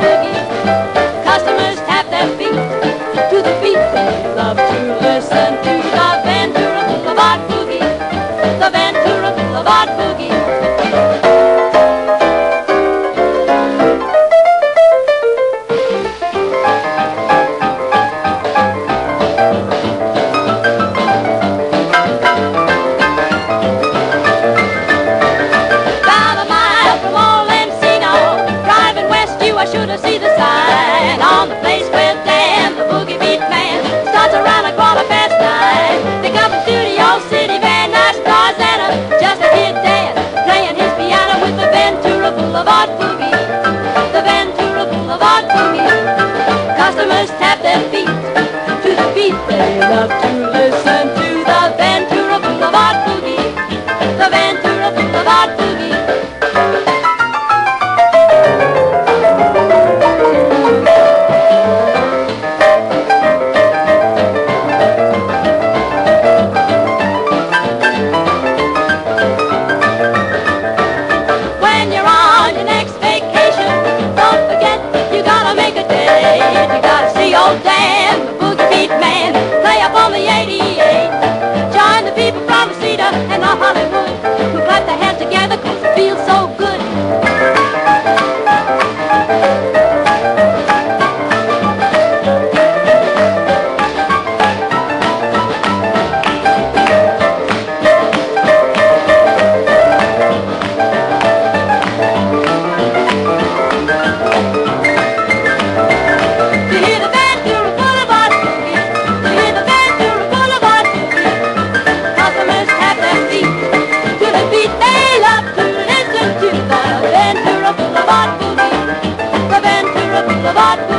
Boulevard To see the sign on the place where Dan, the boogie beat man, starts around a quarter past nine. They come from Studio City, Van Nuys stars and a just a kid Dan playing his piano with the Ventura Boulevard boogie, the Ventura Boulevard boogie. Customers tap their feet to the beat they love to listen to the Ventura Boulevard boogie, the Ventura Boulevard boogie. so good. the bottom.